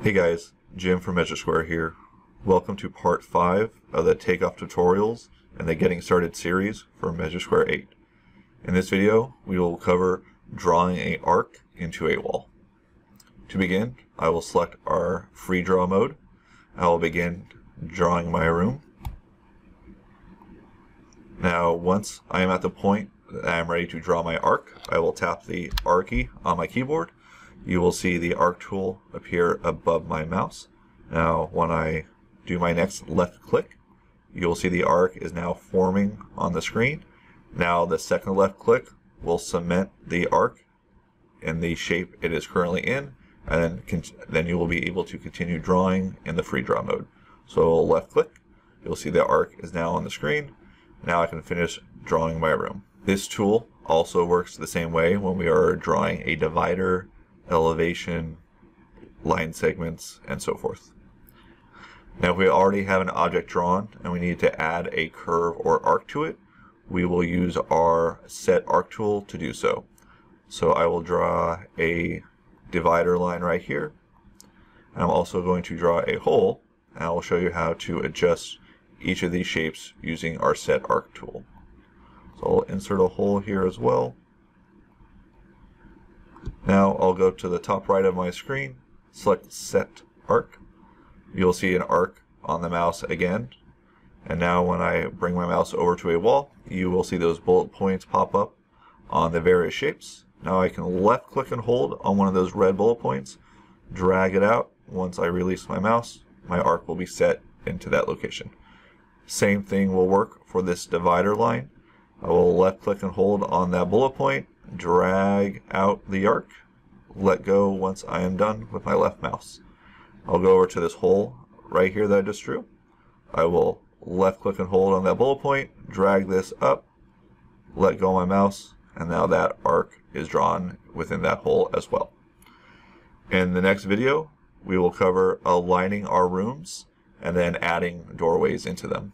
Hey guys, Jim from Measure Square here. Welcome to part 5 of the takeoff tutorials and the Getting Started series for Measure Square 8. In this video, we will cover drawing a arc into a wall. To begin, I will select our free draw mode. I will begin drawing my room. Now, once I am at the point that I am ready to draw my arc, I will tap the R key on my keyboard. You will see the arc tool appear above my mouse. Now, when I do my next left click, you will see the arc is now forming on the screen. Now, the second left click will cement the arc in the shape it is currently in, and then, then you will be able to continue drawing in the free draw mode. So left click, you'll see the arc is now on the screen. Now I can finish drawing my room. This tool also works the same way when we are drawing a divider, elevation, line segments, and so forth. Now if we already have an object drawn and we need to add a curve or arc to it, we will use our set arc tool to do so. So I will draw a divider line right here. And I'm also going to draw a hole and I will show you how to adjust each of these shapes using our set arc tool. So I'll insert a hole here as well. Now I'll go to the top right of my screen, select set arc. You'll see an arc on the mouse again. And now when I bring my mouse over to a wall, you will see those bullet points pop up on the various shapes. Now I can left click and hold on one of those red bullet points, drag it out. Once I release my mouse, my arc will be set into that location. Same thing will work for this divider line. I will left click and hold on that bullet point, drag out the arc, let go once I am done with my left mouse. I'll go over to this hole right here that I just drew. I will left click and hold on that bullet point, drag this up, let go my mouse, and now that arc is drawn within that hole as well. In the next video, we will cover aligning our rooms and then adding doorways into them.